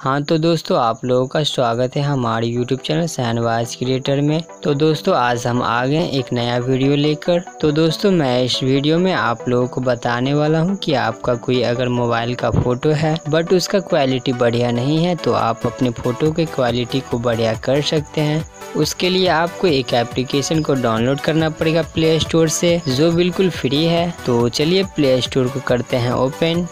हाँ तो दोस्तों, आप लोगों का स्वागत है हमारे यूट्यूब चैनल सैनवाज क्रिएटर में। तो दोस्तों, आज हम आ गए एक नया वीडियो लेकर। तो दोस्तों, मैं इस वीडियो में आप लोगों को बताने वाला हूँ कि आपका कोई अगर मोबाइल का फ़ोटो है, बट उसका क्वालिटी बढ़िया नहीं है तो आप अपने फ़ोटो के क्वालिटी को बढ़िया कर सकते हैं। उसके लिए आपको एक एप्लीकेशन को डाउनलोड करना पड़ेगा प्ले स्टोर से, जो बिल्कुल फ्री है। तो चलिए प्ले स्टोर को करते हैं ओपन।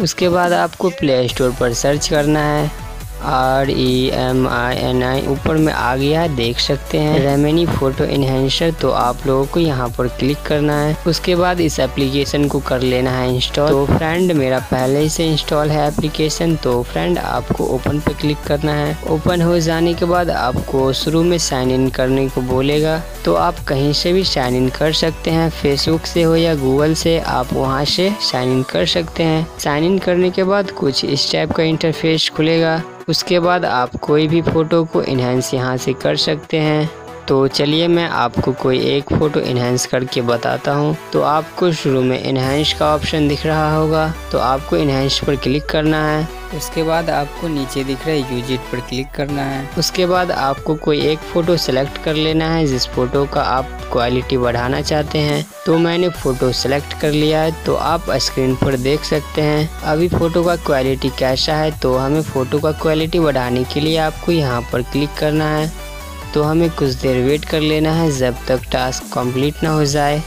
उसके बाद आपको प्ले स्टोर पर सर्च करना है। R E M I N I ऊपर में आ गया है देख सकते हैं। रेमेनी फ़ोटो इन्हेंसर तो आप लोगों को यहाँ पर क्लिक करना है। उसके बाद इस एप्लीकेशन को कर लेना है इंस्टॉल तो फ्रेंड मेरा पहले ही से इंस्टॉल है एप्लीकेशन तो फ्रेंड आपको ओपन पे क्लिक करना है। ओपन हो जाने के बाद आपको शुरू में साइन इन करने को बोलेगा। तो आप कहीं से भी साइन इन कर सकते हैं फेसबुक से हो या गूगल से आप वहाँ से साइन इन कर सकते हैं। साइन इन करने के बाद कुछ इस टाइप का इंटरफेस खुलेगा। उसके बाद आप कोई भी फ़ोटो को इन्हेंस यहाँ से कर सकते हैं। तो चलिए मैं आपको कोई एक फ़ोटो इन्हेंस करके बताता हूँ। तो आपको शुरू में इन्हेंस का ऑप्शन दिख रहा होगा। तो आपको इन्हेंस पर क्लिक करना है। उसके बाद आपको नीचे दिख रहा है यूजिट पर क्लिक करना है। उसके बाद आपको कोई एक फ़ोटो सेलेक्ट कर लेना है, जिस फ़ोटो का आप क्वालिटी बढ़ाना चाहते हैं। तो मैंने फ़ोटो सेलेक्ट कर लिया है तो आप स्क्रीन पर देख सकते हैं। अभी फ़ोटो का क्वालिटी कैसा है तो हमें फ़ोटो का क्वालिटी बढ़ाने के लिए आपको यहाँ पर क्लिक करना है। तो हमें कुछ देर वेट कर लेना है, जब तक टास्क कंप्लीट ना हो जाए।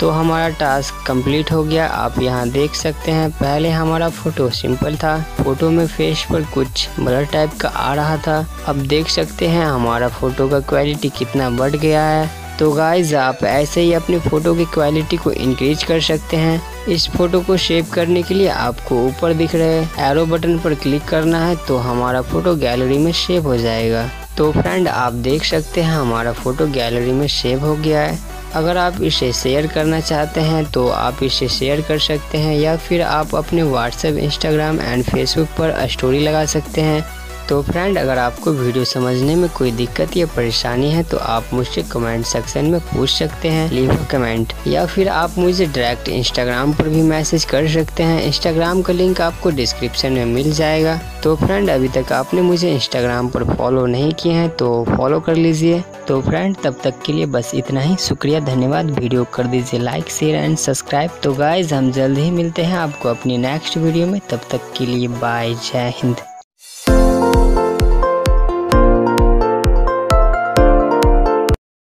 तो हमारा टास्क कंप्लीट हो गया। आप यहाँ देख सकते हैं, पहले हमारा फ़ोटो सिंपल था। फ़ोटो में फेस पर कुछ ब्लर टाइप का आ रहा था। अब देख सकते हैं, हमारा फ़ोटो का क्वालिटी कितना बढ़ गया है। तो गाइज़ आप ऐसे ही अपनी फ़ोटो की क्वालिटी को इंक्रीज कर सकते हैं। इस फ़ोटो को सेव करने के लिए आपको ऊपर दिख रहे एरो बटन पर क्लिक करना है तो हमारा फ़ोटो गैलरी में सेव हो जाएगा। तो फ्रेंड आप देख सकते हैं हमारा फ़ोटो गैलरी में सेव हो गया है। अगर आप इसे शेयर करना चाहते हैं तो आप इसे शेयर कर सकते हैं या फिर आप अपने व्हाट्सएप इंस्टाग्राम एंड फेसबुक पर स्टोरी लगा सकते हैं। तो फ्रेंड अगर आपको वीडियो समझने में कोई दिक्कत या परेशानी है तो आप मुझसे कमेंट सेक्शन में पूछ सकते हैं लीव कमेंट या फिर आप मुझे डायरेक्ट इंस्टाग्राम पर भी मैसेज कर सकते हैं। इंस्टाग्राम का लिंक आपको डिस्क्रिप्शन में मिल जाएगा। तो फ्रेंड अभी तक आपने मुझे इंस्टाग्राम पर फॉलो नहीं किए हैं तो फॉलो कर लीजिए। तो फ्रेंड तब तक के लिए बस इतना ही। शुक्रिया, धन्यवाद। वीडियो कर दीजिए लाइक शेयर एंड सब्सक्राइब तो गाइज़ हम जल्द ही मिलते हैं आपको अपनी नेक्स्ट वीडियो में। तब तक के लिए बाय जय हिंद।